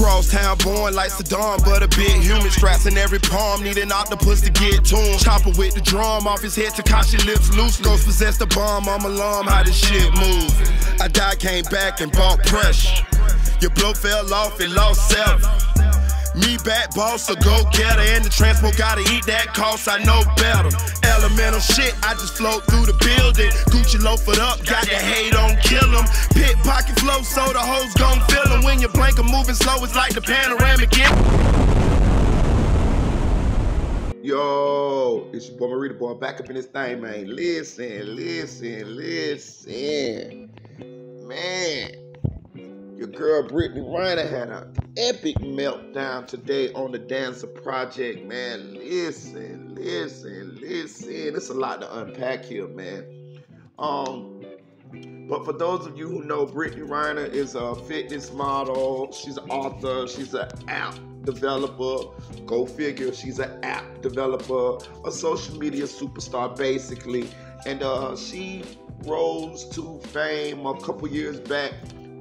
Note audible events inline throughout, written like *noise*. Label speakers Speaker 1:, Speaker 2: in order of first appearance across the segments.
Speaker 1: Crosstown born like Saddam, but a bit human. Straps in every palm, need an octopus to get to him. Chopper with the drum off his head, Takashi lips loose. Ghost possess the bomb, I'm alarmed how this shit move. I died, came back, and bought pressure. Your blow fell off, it lost self. Me back boss, a go getter, and the transport gotta eat that cost. I know better. Elemental shit, I just float through the building. Gucci loafed up, got the hate on kill 'em. Pit pocket flow, so the hoes gon' fill 'em. When your blanket moving slow, it's like the panoramic. Yo, it's your boy Merita boy back up in this thing, man. Listen, listen, listen. Man, girl Brittany Renner had an epic meltdown today on the Danza Project, man. Listen, listen, listen. It's a lot to unpack here, man. Um, but for those of you who know, Brittany Renner is a fitness model. She's an author. She's an app developer. Go figure. She's an app developer, a social media superstar, basically. And uh, she rose to fame a couple years back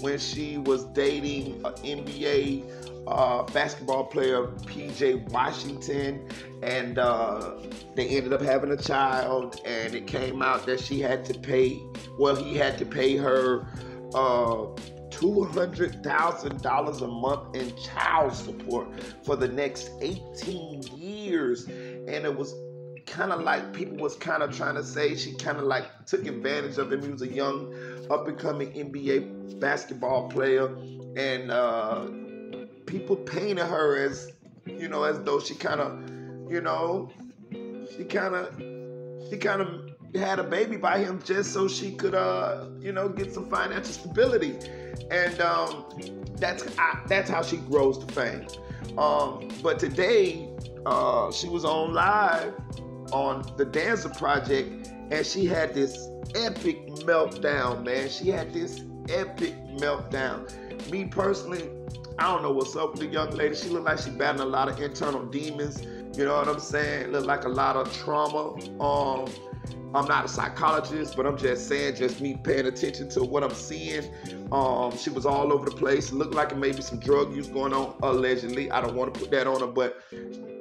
Speaker 1: when she was dating an NBA uh, basketball player, PJ Washington, and uh, they ended up having a child. And it came out that she had to pay, well, he had to pay her uh, $200,000 a month in child support for the next 18 years. And it was kind of like people was kind of trying to say she kind of like took advantage of him. He was a young, up and coming NBA basketball player, and uh, people painted her as, you know, as though she kind of, you know, she kind of, she kind of had a baby by him just so she could, uh, you know, get some financial stability, and um, that's I, that's how she grows to fame. Um, but today, uh, she was on live on the Danza Project, and she had this epic meltdown, man. She had this epic meltdown. Me personally, I don't know what's up with the young lady. She looked like she battling a lot of internal demons. You know what I'm saying? Looked like a lot of trauma. Um, I'm not a psychologist, but I'm just saying, just me paying attention to what I'm seeing. Um, she was all over the place. Looked like maybe some drug use going on, allegedly. I don't want to put that on her, but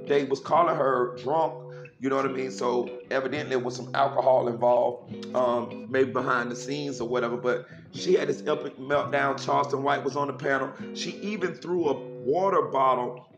Speaker 1: they was calling her drunk you know what I mean? So evidently there was some alcohol involved, um, maybe behind the scenes or whatever. But she had this epic meltdown. Charleston White was on the panel. She even threw a water bottle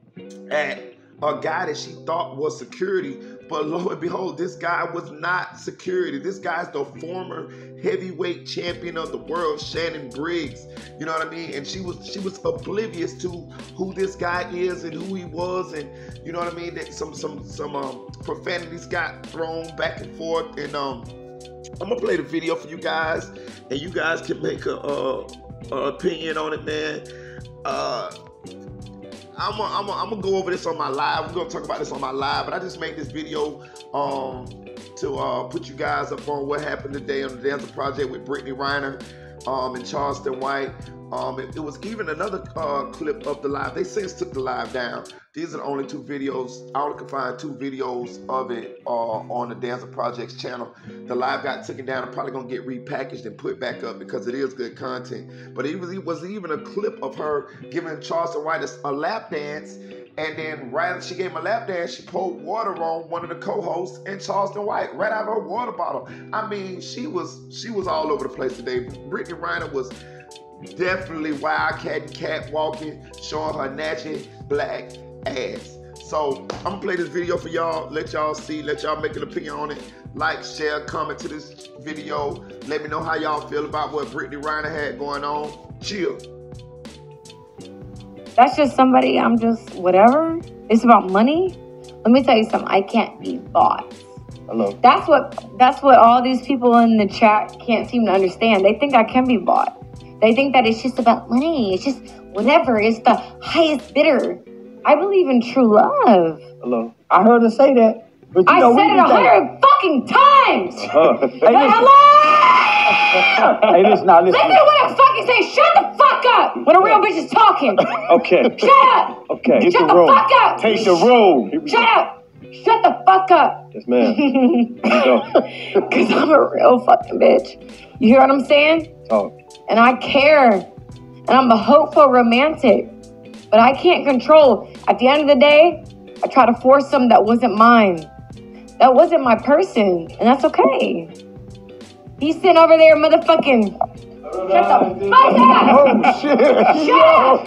Speaker 1: at a guy that she thought was security, but lo and behold, this guy was not security. This guy's the former heavyweight champion of the world, Shannon Briggs. You know what I mean? And she was she was oblivious to who this guy is and who he was, and you know what I mean. That some some some um, profanities got thrown back and forth, and um, I'm gonna play the video for you guys, and you guys can make a, a opinion on it, man. Uh, I'm gonna go over this on my live. We're gonna talk about this on my live, but I just made this video um, to uh, put you guys up on what happened today on the Danza Project with Brittany Renner um, and Charleston White. Um, it, it, was even another uh, clip of the live. They since took the live down. These are the only two videos. I only could find two videos of it uh, on the Danza Projects channel. The live got taken down. I'm probably gonna get repackaged and put back up because it is good content. But it was, it was even a clip of her giving Charleston White a, a lap dance. And then right after she gave him a lap dance, she poured water on one of the co-hosts and Charleston White right out of her water bottle. I mean, she was she was all over the place today. Brittany Renner was definitely wildcat and catwalking, showing her natural black ass. So I'm gonna play this video for y'all, let y'all see, let y'all make an opinion on it. Like, share, comment to this video. Let me know how y'all feel about what Brittany Renner had going on. Chill.
Speaker 2: That's just somebody I'm just whatever. It's about money. Let me tell you something. I can't be bought.
Speaker 3: Hello.
Speaker 2: That's what that's what all these people in the chat can't seem to understand. They think I can be bought. They think that it's just about money. It's just whatever. It's the highest bidder. I believe in true love.
Speaker 3: Hello. I heard her say that.
Speaker 2: But you I know, said it a hundred fucking times. Uh-huh. Hey, but
Speaker 3: hello. hey, listen, now listen.
Speaker 2: Listen to what I'm fucking saying. Shut the fuck up when a real bitch is talking. *laughs*
Speaker 3: okay.
Speaker 2: Shut up.
Speaker 3: Okay.
Speaker 2: Get Shut the, the fuck up.
Speaker 3: Take the room.
Speaker 2: Shut up. Shut the fuck up.
Speaker 3: Yes, ma'am. *laughs*
Speaker 2: Because I'm a real fucking bitch. You hear what I'm saying?
Speaker 3: Oh.
Speaker 2: And I care. And I'm a hopeful romantic. but I can't control. At the end of the day, I try to force something that wasn't mine. That wasn't my person, and that's okay. He's sitting over there, motherfucking. Shut the fuck up!
Speaker 3: Oh shit!
Speaker 2: Shut up!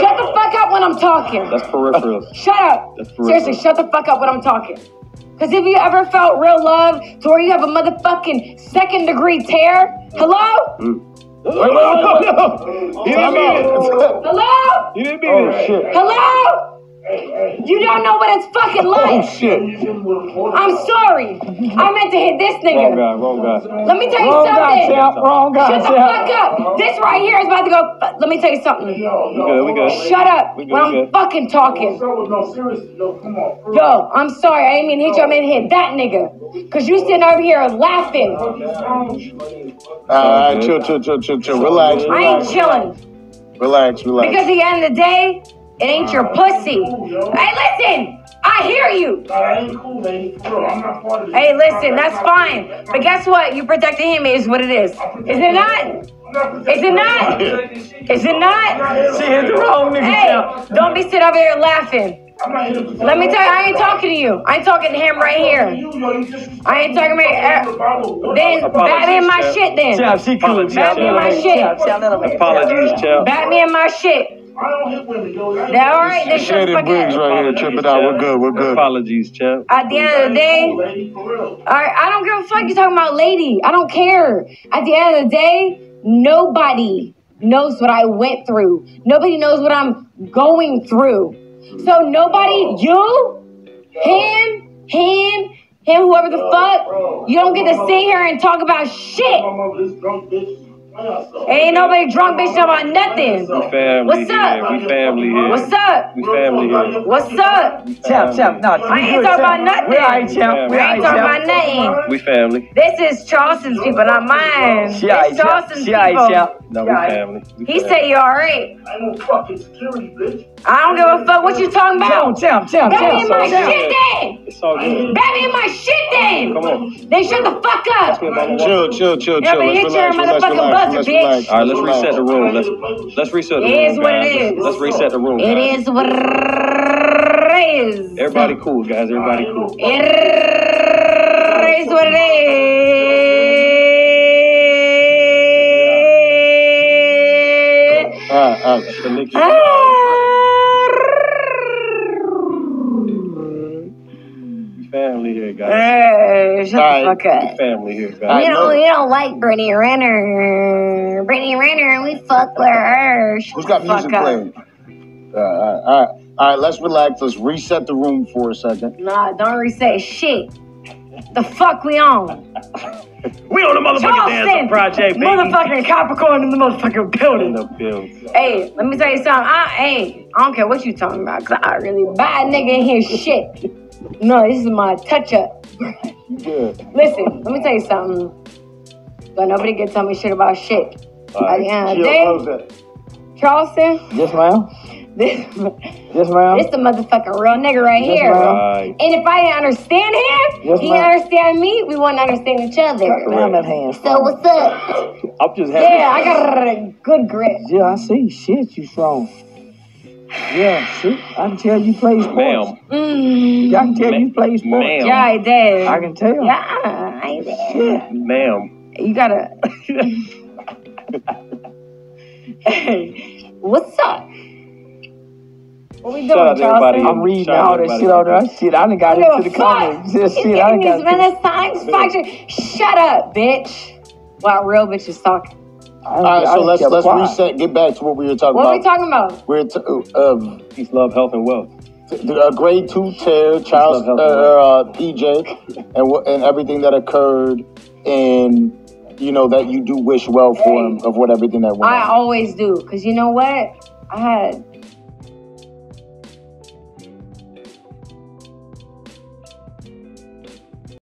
Speaker 2: Shut the fuck up when I'm talking.
Speaker 4: That's peripheral.
Speaker 2: Shut up.
Speaker 4: That's for
Speaker 2: Seriously, shut the fuck up when I'm talking. Because if you ever felt real love to where you have a motherfucking second degree tear, hello? Mm.
Speaker 3: Wait, wait, wait, wait. He didn't mean it.
Speaker 2: Hello?
Speaker 3: He didn't mean it.
Speaker 5: Oh, shit.
Speaker 2: Hello? You don't know what it's fucking like.
Speaker 3: Oh
Speaker 2: like.
Speaker 3: shit!
Speaker 2: I'm sorry. I meant to hit this nigga.
Speaker 4: Wrong
Speaker 2: nigga.
Speaker 4: guy, wrong guy.
Speaker 2: Let me tell you
Speaker 5: Wrong guy,
Speaker 2: something.
Speaker 5: champ. Wrong guy,
Speaker 2: Shut the
Speaker 5: champ.
Speaker 2: fuck up. This right here is about to go. Let me tell you something.
Speaker 4: We good, we good.
Speaker 2: Shut up
Speaker 4: We good,
Speaker 2: when
Speaker 4: we
Speaker 2: I'm
Speaker 4: good.
Speaker 2: fucking talking.
Speaker 5: Yo, come on. for
Speaker 2: Yo, I'm sorry. I didn't mean to hit you. I meant to hit that nigga. Because you sitting over here laughing.
Speaker 3: All right, chill, chill, chill, chill, chill. Relax,
Speaker 2: I ain't chilling.
Speaker 3: relax, relax.
Speaker 2: Because at the end of the day, it ain't your uh, pussy. Hey, listen. I hear you.
Speaker 5: I ain't cool, lady. For I'm not part of this.
Speaker 2: Hey, listen. That's fine. But guess what? You protecting him is what it is. Is it not? Is it not? Is it not?
Speaker 5: She hit the wrong nigga,
Speaker 2: Hey, don't be sitting over here laughing.
Speaker 5: I'm not here
Speaker 2: Let me tell you, I ain't talking to you. I ain't talking to him right here. I ain't talking about. Then bat me in my shit then.
Speaker 5: Champ, she cool,
Speaker 2: Bat me in my shit.
Speaker 4: Apologies, champ.
Speaker 2: Bat me in my shit.
Speaker 5: I don't hit women, yo.
Speaker 2: That all right? Then shut the
Speaker 3: Shady
Speaker 2: fuck
Speaker 3: Briggs
Speaker 2: up.
Speaker 3: right here, tripping out. We're good, we're good.
Speaker 4: Apologies, champ.
Speaker 2: At the end of the day,
Speaker 5: Lady, for real.
Speaker 2: all right, I don't give a fuck you talking about lady. I don't care. At the end of the day, nobody knows what I went through. Nobody knows what I'm going through. So nobody, you, him, him, him, whoever the fuck, you don't get to sit here and talk about shit.
Speaker 5: My mother, this drunk bitch.
Speaker 2: Ain't nobody drunk bitch about nothing.
Speaker 4: We family
Speaker 2: What's
Speaker 4: here.
Speaker 2: up?
Speaker 4: We family here.
Speaker 2: What's up?
Speaker 4: We family here.
Speaker 2: What's up?
Speaker 5: Champ, champ, no.
Speaker 2: I ain't talking about nothing.
Speaker 5: We alright, champ. We
Speaker 2: I ain't talking about nothing.
Speaker 4: We family.
Speaker 2: This is Charleston's people, not mine.
Speaker 5: She alright,
Speaker 2: It's. Charleston's
Speaker 5: She
Speaker 2: people.
Speaker 5: champ.
Speaker 4: No, we family. We
Speaker 2: He
Speaker 4: family.
Speaker 2: say you alright.
Speaker 5: I ain't no fucking security, bitch.
Speaker 2: I don't give a fuck what you talking about.
Speaker 5: Champ, champ, champ,
Speaker 2: Bat me in my
Speaker 5: champ.
Speaker 2: shit then.
Speaker 4: It's all good.
Speaker 2: Bat me in my shit then.
Speaker 4: Come on.
Speaker 2: Then shut the fuck up.
Speaker 3: Chill, chill, chill,
Speaker 2: Yeah,
Speaker 3: chill.
Speaker 2: but hit your
Speaker 3: relax, relax,
Speaker 2: motherfucking
Speaker 3: relax,
Speaker 2: buzzer,
Speaker 3: let's
Speaker 2: bitch.
Speaker 3: relax.
Speaker 4: All right, let's reset the room. Let's let's reset the room.
Speaker 2: is what
Speaker 4: guys.
Speaker 2: is.
Speaker 4: Let's reset the room.
Speaker 2: It
Speaker 4: guys.
Speaker 2: is what it is.
Speaker 4: Everybody cool, guys. Everybody cool.
Speaker 2: It is what it is.
Speaker 3: Ah, all right, all right.
Speaker 4: The Nikki. Ah. We family here, guys.
Speaker 2: Hey, shut
Speaker 3: All
Speaker 2: the fuck up.
Speaker 4: We family here, guys.
Speaker 3: right,
Speaker 2: You don't, you don't like Brittany Renner. Brittany Renner, we fuck with her. Shut
Speaker 3: Who's got
Speaker 2: the fuck
Speaker 3: music
Speaker 2: up.
Speaker 3: playing? All right, all right, all right. All right, let's relax. Let's reset the room for a second.
Speaker 2: Nah, don't reset shit. The fuck we on? *laughs*
Speaker 4: We on the motherfucking
Speaker 2: Charleston,
Speaker 4: dancing project, baby.
Speaker 2: motherfucking Capricorn in the motherfucking
Speaker 4: In
Speaker 2: building.
Speaker 4: the building.
Speaker 2: Hey, let me tell you something. I, hey, I don't care what you talking about, cause I really bad nigga in here shit. No, this is my touch up.
Speaker 3: Good.
Speaker 2: Listen, let me tell you something. Don't nobody can tell me shit about shit. The end uh,
Speaker 3: Chill,
Speaker 2: day. Charleston,
Speaker 5: Yes, ma'am.
Speaker 2: this,
Speaker 5: Yes, ma'am.
Speaker 2: this the motherfucking real nigga right
Speaker 5: Yes,
Speaker 2: here. And if I didn't understand him,
Speaker 5: Yes,
Speaker 2: he didn't understand me, we wouldn't understand each other.
Speaker 5: Around that hand.
Speaker 2: So what's up?
Speaker 4: I'm just happy.
Speaker 2: Yeah, I got a good grip.
Speaker 5: Yeah, I see. Shit, you strong. Yeah, shit. I can tell you play sports.
Speaker 4: Ma'am.
Speaker 2: Mm.
Speaker 5: Yeah, I can tell you play sports.
Speaker 4: Ma'am.
Speaker 2: Yeah, I did.
Speaker 5: I can tell.
Speaker 2: Yeah, I did.
Speaker 5: Yeah.
Speaker 4: Ma'am.
Speaker 2: You gotta. *laughs* hey, what's up? What we doing,
Speaker 4: Shout out to everybody.
Speaker 5: I'm reading
Speaker 4: Shout
Speaker 5: all that
Speaker 4: everybody.
Speaker 5: shit out there. Shit, I done got
Speaker 2: I
Speaker 5: into the comments. Yeah, shit, I done got
Speaker 2: his minutes satisfaction. Shut up, bitch. Wow, real bitch is talking.
Speaker 3: All right, so let's let's reset. Get back to what we were talking about.
Speaker 2: What are we
Speaker 3: about.
Speaker 2: talking about?
Speaker 3: We're t- uh,
Speaker 4: Peace, love, health, and wealth.
Speaker 3: a grade two tear, Charles, uh, uh, PJ, and what and everything that occurred, and you know that you do wish well for him of what everything that went.
Speaker 2: I
Speaker 3: on.
Speaker 2: always do, cause you know what? I had